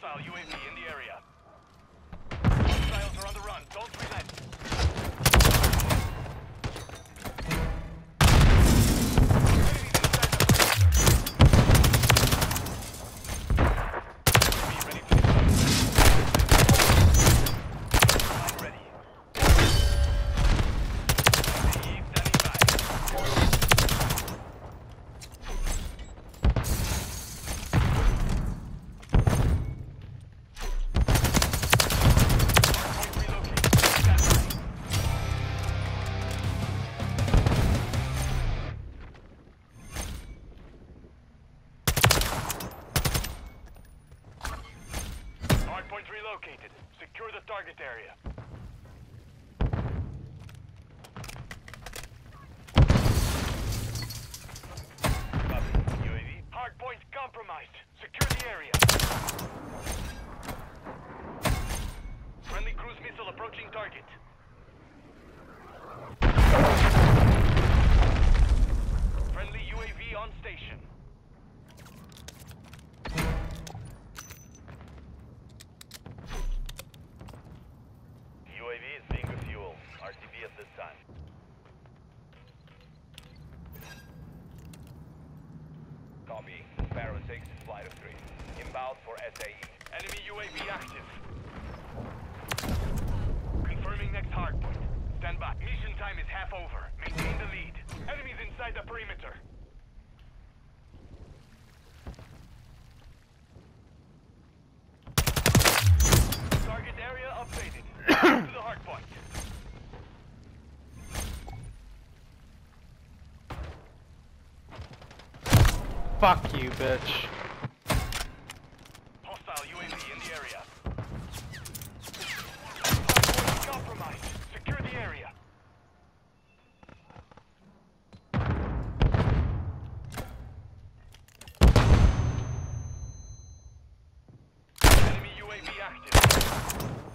Hostile UAV in the area. Hostiles are on the run. Don't area. Copy. UAV. Hardpoint compromised. Secure the area. Friendly cruise missile approaching target. Friendly UAV on station. Copy. Sparrow 6, flight of 3. Inbound for SAE. Enemy UAV active. Confirming next hardpoint. Stand by. Mission time is half over. Maintain the lead. Enemies inside the perimeter. Fuck you, bitch. Hostile UAV in the area. Compromised. Secure the area. Enemy UAV active.